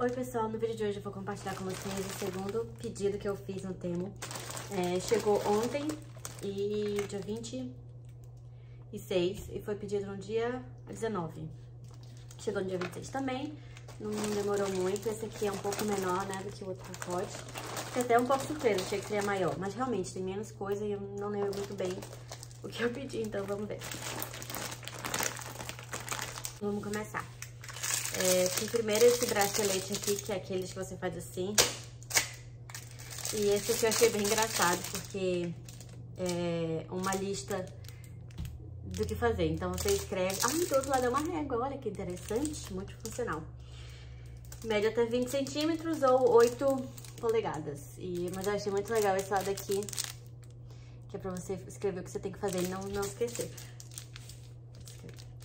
Oi pessoal, no vídeo de hoje eu vou compartilhar com vocês o segundo pedido que eu fiz no Temo. É, chegou ontem e dia 26 e foi pedido no dia 19. Chegou no dia 26 também, não demorou muito. Esse aqui é um pouco menor né, do que o outro pacote. Fiquei até um pouco surpresa, achei que seria maior, mas realmente tem menos coisa e eu não lembro muito bem o que eu pedi, então vamos ver. Vamos começar. É, tem primeiro esse bracelete aqui, que é aqueles que você faz assim. E esse aqui eu achei bem engraçado, porque é uma lista do que fazer. Então você escreve... Ah, do outro lado é uma régua, olha que interessante, multifuncional. Média até 20 centímetros ou 8 polegadas. E, mas eu achei muito legal esse lado aqui, que é pra você escrever o que você tem que fazer e não, não esquecer.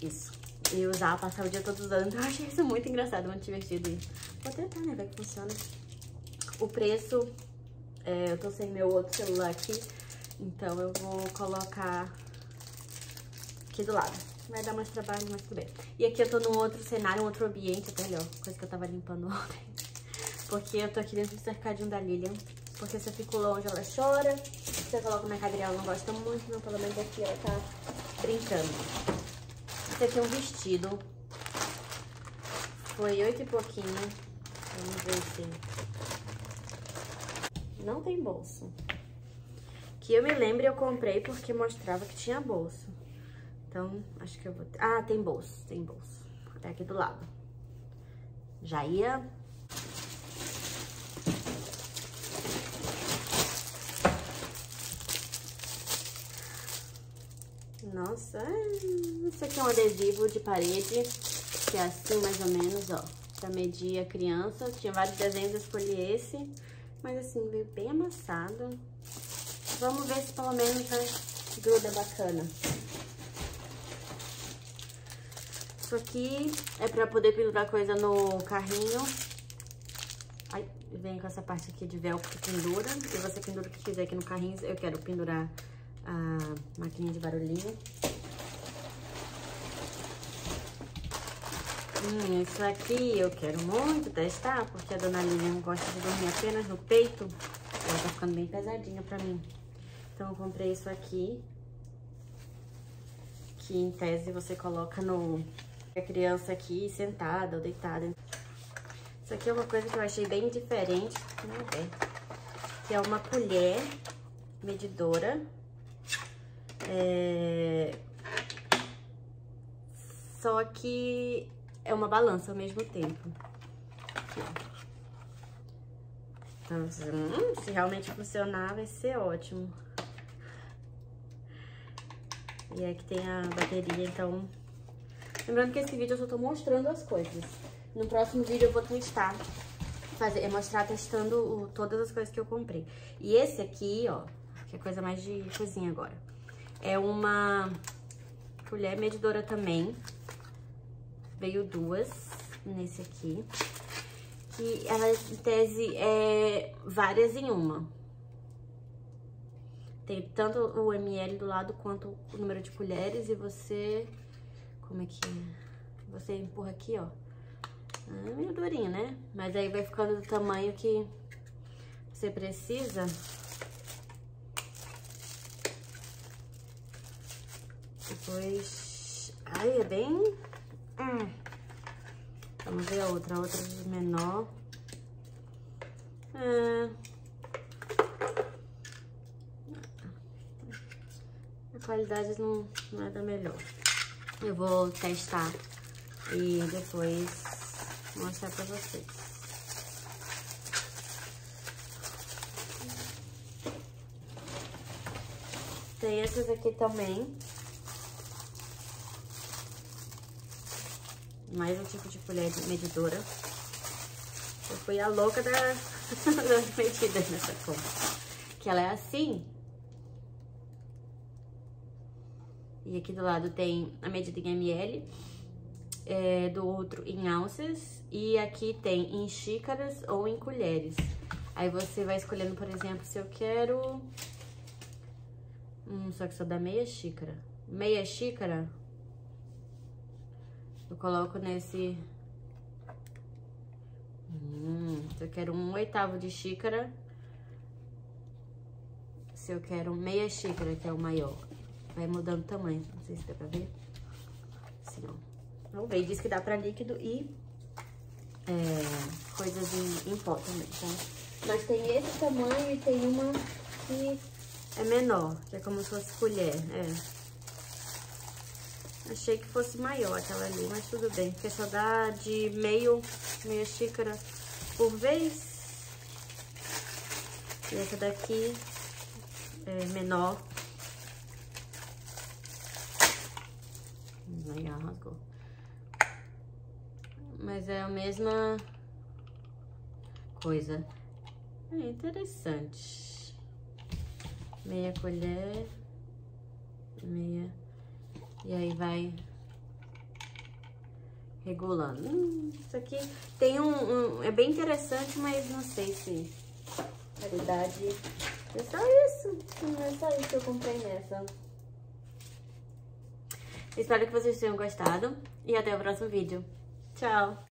Isso e usar, passar o dia todo usando. Eu achei isso muito engraçado, muito divertido. E vou tentar, né, ver que funciona. O preço, é, eu tô sem meu outro celular aqui, então eu vou colocar aqui do lado. Vai dar mais trabalho, mas tudo bem. E aqui eu tô num outro cenário, um outro ambiente, até ali, ó, coisa que eu tava limpando ontem. Porque eu tô aqui dentro do cercadinho da Lilian. Porque se eu fico longe, ela chora. Se eu coloco na cadeira, ela não gosta muito, não. Pelo menos aqui ela tá brincando. Aqui um vestido. Foi oito e pouquinho. Vamos ver se... Não tem bolso. Que eu me lembro, eu comprei porque mostrava que tinha bolso. Então, acho que eu vou... Ah, tem bolso, tem bolso. Até aqui do lado. Já ia Nossa, isso aqui é um adesivo de parede, que é assim mais ou menos, ó. Pra medir a criança. Tinha vários desenhos, eu escolhi esse. Mas assim, veio bem amassado. Vamos ver se pelo menos né, gruda bacana. Isso aqui é pra poder pendurar coisa no carrinho. Ai, vem com essa parte aqui de velcro que pendura. E você pendura o que quiser aqui no carrinho. Eu quero pendurar a maquininha de barulhinho. Hum, isso aqui eu quero muito testar, porque a dona Lilian gosta de dormir apenas no peito. Ela tá ficando bem pesadinha pra mim. Então eu comprei isso aqui. Que em tese você coloca no... A criança aqui sentada ou deitada. Isso aqui é uma coisa que eu achei bem diferente? Que é uma colher medidora é... Só que é uma balança ao mesmo tempo. Aqui, então, hum, se realmente funcionar, vai ser ótimo. E aqui tem a bateria, então... Lembrando que esse vídeo eu só tô mostrando as coisas. No próximo vídeo eu vou testar, fazer, é mostrar testando o, todas as coisas que eu comprei. E esse aqui, ó, que é coisa mais de cozinha agora. É uma colher medidora também. Veio duas nesse aqui. Que ela, em tese, é várias em uma. Tem tanto o ml do lado quanto o número de colheres e você... Como é que é? Você empurra aqui, ó. É meio durinho, né? Mas aí vai ficando do tamanho que você precisa. Depois... Ai, é bem... Hum. Vamos ver a outra. A outra é menor. É... A qualidade não, não é da melhor. Eu vou testar e depois mostrar pra vocês. Tem esses aqui também. Mais um tipo de colher medidora. Eu fui a louca da, das medidas nessa compra. Que ela é assim. E aqui do lado tem a medida em ml, é, do outro em alças. E aqui tem em xícaras ou em colheres. Aí você vai escolhendo, por exemplo, se eu quero... Hum, só que só dá meia xícara. Meia xícara, eu coloco nesse... Se eu quero um oitavo de xícara, se eu quero meia xícara, que é o maior. Vai mudando o tamanho, não sei se dá pra ver. Assim, ó. Vamos ver, diz que dá pra líquido e é, coisas em, em pó também, tá? Mas tem esse tamanho e tem uma que é menor, que é como se fosse colher, é. Achei que fosse maior aquela ali, mas tudo bem, porque só dá de meio, meia xícara por vez. E essa daqui é menor. Aí, rasgou. Mas é a mesma coisa. É interessante. Meia colher. Meia. E aí vai regulando. Hum, isso aqui tem um, um, É bem interessante, mas não sei se qualidade... É só isso. Não é só isso que eu comprei nessa. Espero que vocês tenham gostado. E até o próximo vídeo. Tchau!